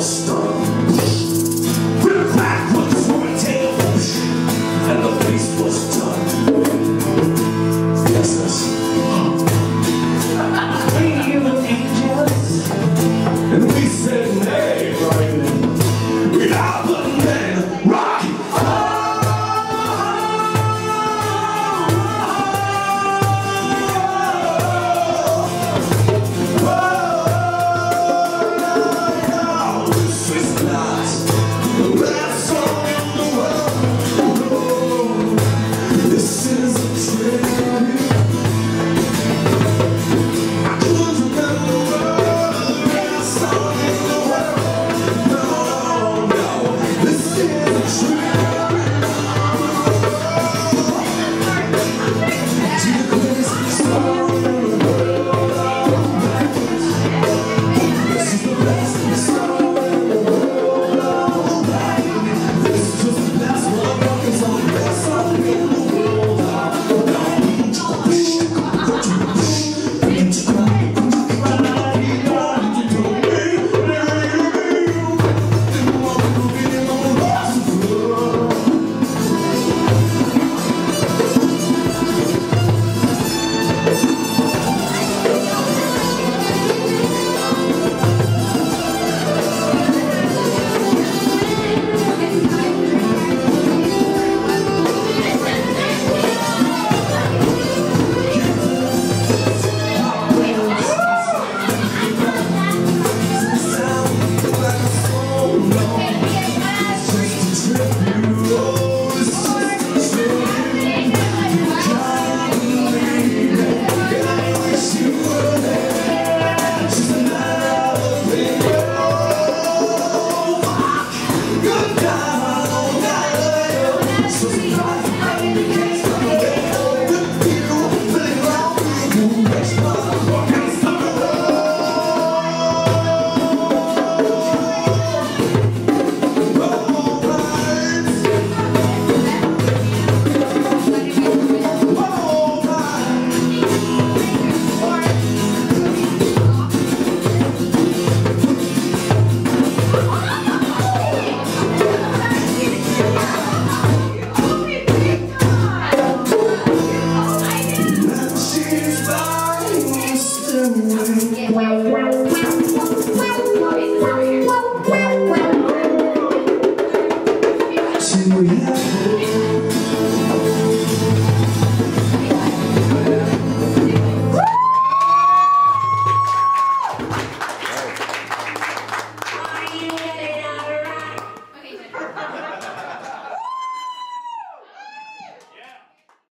stop. Do we have